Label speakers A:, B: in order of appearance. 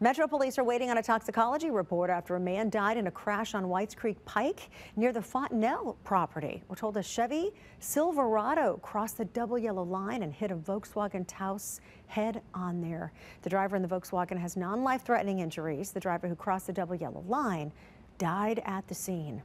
A: Metro police are waiting on a toxicology report after a man died in a crash on Whites Creek Pike near the Fontanel property. We're told a Chevy Silverado crossed the double yellow line and hit a Volkswagen Taos head on there. The driver in the Volkswagen has non-life threatening injuries. The driver who crossed the double yellow line died at the scene.